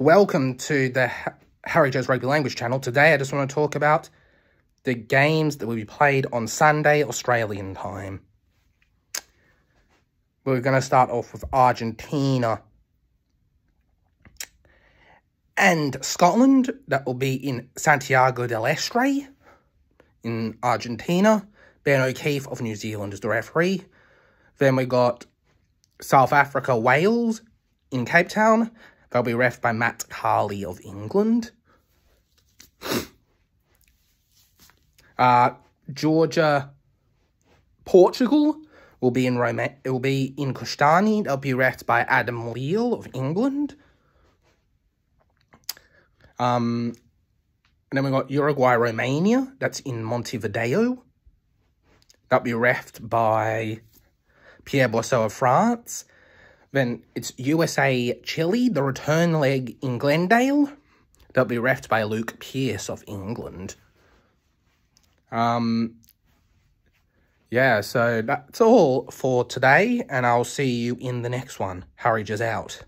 Welcome to the Harry Jez's Rugby Language channel. Today I just want to talk about the games that will be played on Sunday, Australian time. We're going to start off with Argentina and Scotland. That will be in Santiago del Estero in Argentina. Ben O'Keeffe of New Zealand is the referee. Then we got South Africa, Wales in Cape Town. They'll be refed by Matt Carley of England. Uh, Georgia, Portugal will be in Roma it will be in Costani. They'll be refed by Adam Leal of England. Um, and then we've got Uruguay, Romania. That's in Montevideo. That'll be refed by Pierre Brousset of France. Then it's USA Chile, the return leg in Glendale. That'll be refed by Luke Pearce of England. Um, yeah, so that's all for today, and I'll see you in the next one. Harry just out.